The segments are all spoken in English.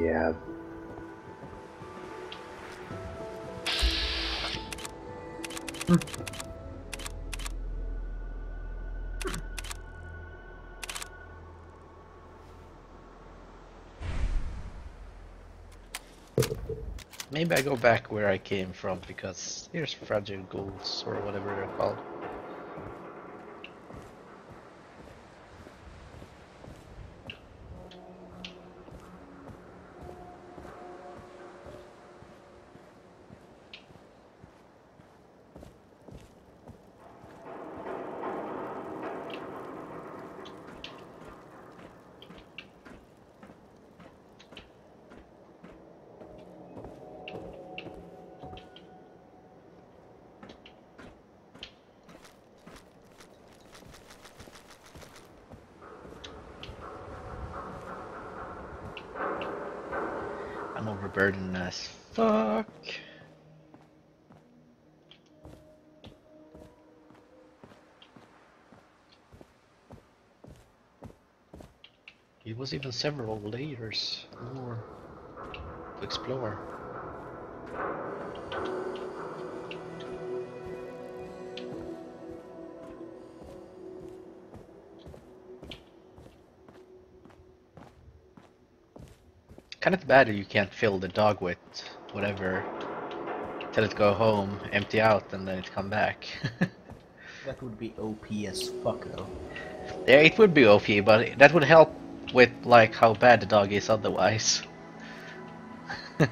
Yeah. Maybe I go back where I came from because here's fragile ghouls or whatever they're called. I'm overburdened as fuck. It was even several layers more to explore. Kind of bad that you can't fill the dog with whatever. Tell it go home, empty out, and then it come back. That would be OP as fuck though. yeah, it would be OP, but that would help with like how bad the dog is otherwise.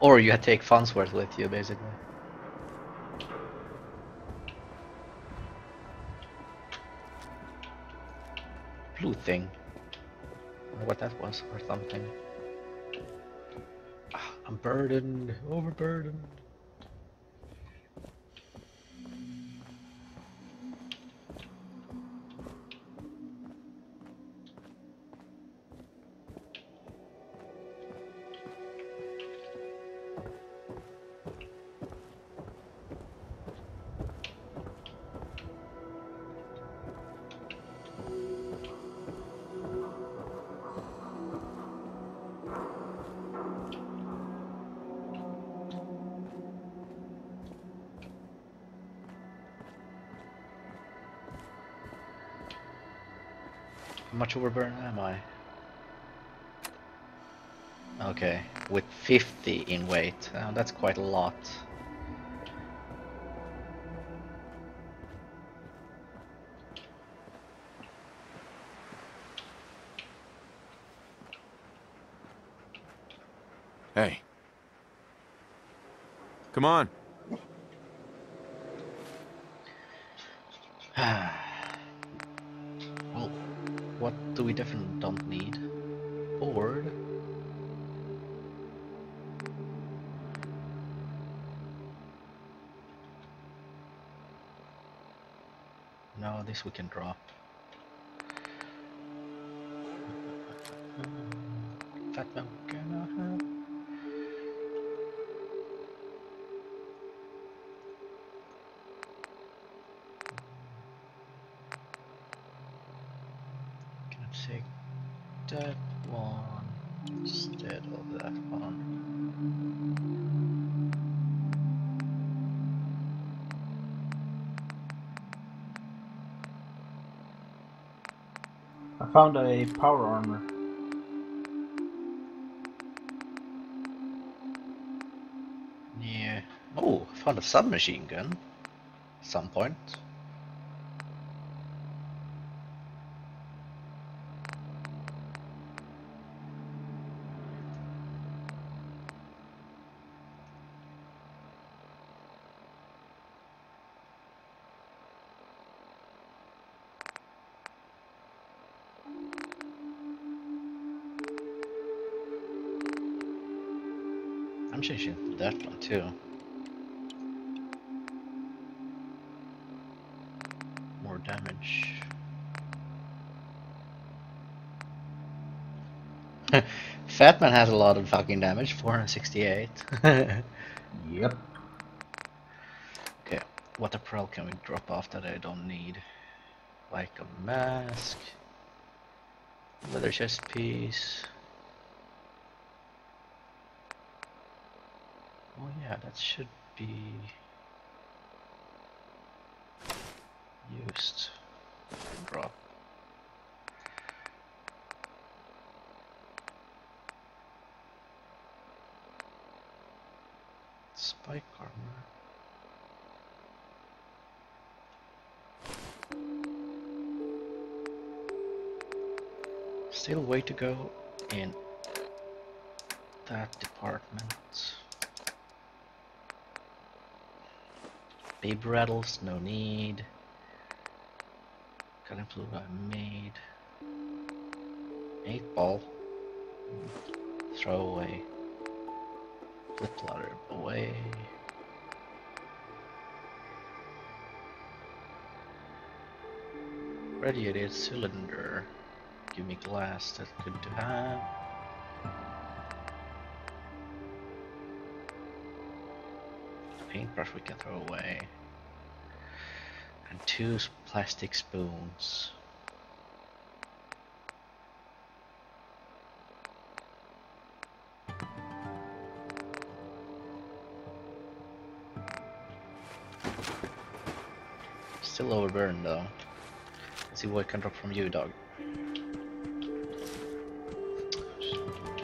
or you take Farnsworth with you, basically. Blue thing. What that was, or something. Ah, I'm burdened, overburdened. Much overburden am I? Okay, with 50 in weight. Uh, that's quite a lot. Hey. Come on. No, this we can drop. Fat milk I found a power armor. Yeah. Oh, I found a submachine gun. Some point. To that one too. More damage. Fatman has a lot of fucking damage, 468. Yep. okay, what apparel can we drop off that I don't need? Like a mask. Leather chest piece. Oh yeah, that should be used. Drop. Spike armor. Still way to go in that department. Baby rattles, no need. Got blue I made. Eight ball. Throw away. Flip ladder away. Radiated cylinder. Give me glass, that's good to have. Paintbrush we can throw away. And two plastic spoons. Still overburned though. Let's see what I can drop from you, dog.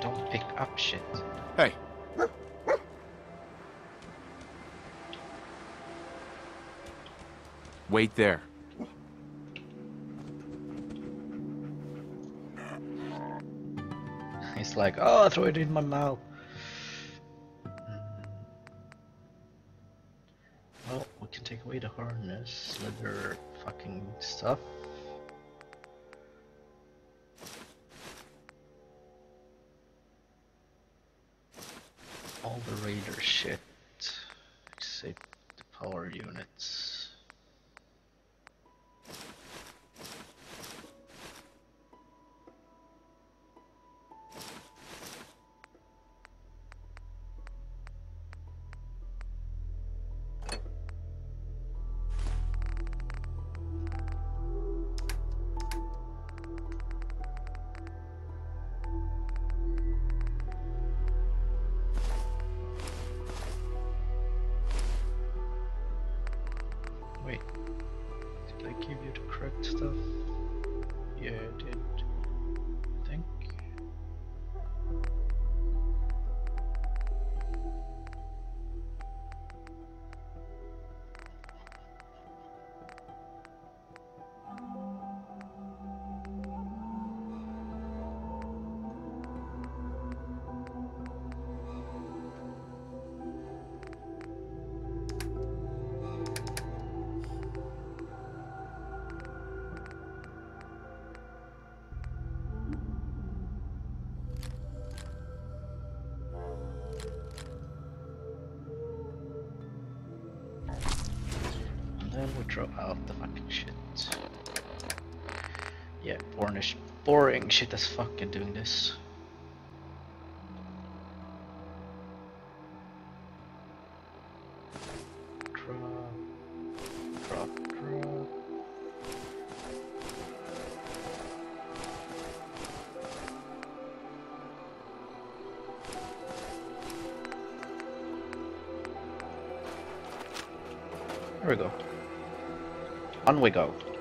Don't pick up shit. Hey. Wait there. He's like, oh, throw it in my mouth. Well, we can take away the harness, leather fucking stuff. All the raider shit, except the power units. We drop out the fucking shit. Yeah, boring, boring shit as fucking doing this. There we go. On we go.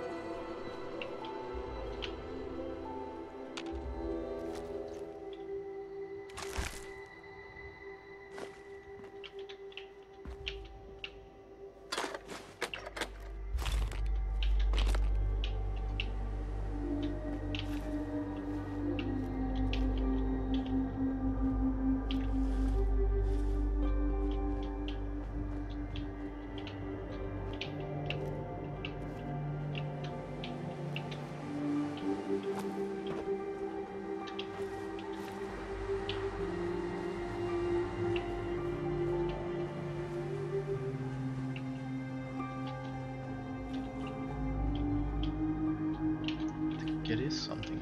It is something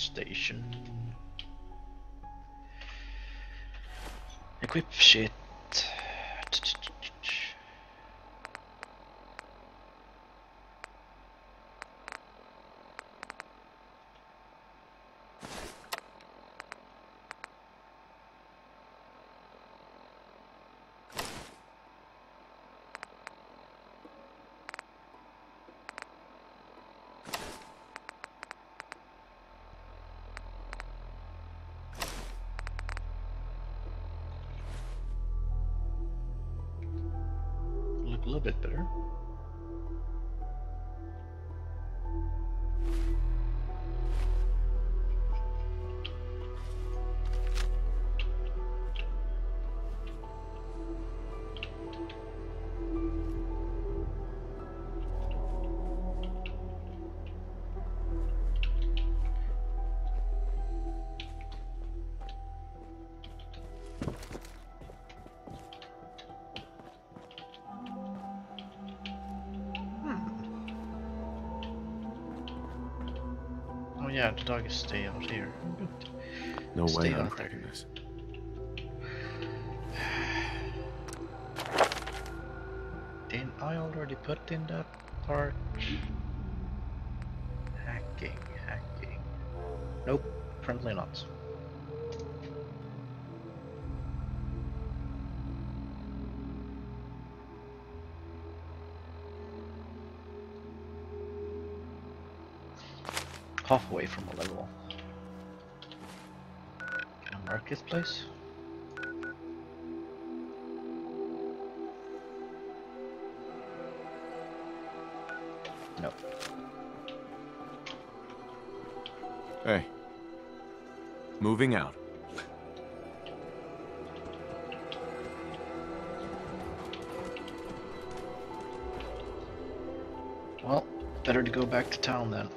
station. Equip shit. Look a little bit better. Yeah, the dog is stay out here. No Stay way I'm out cracking this. Didn't I already put in that part? Hacking, hacking. Nope, apparently not. Halfway from a level. Can I mark this place? Nope. Hey. Moving out. Well, better to go back to town then.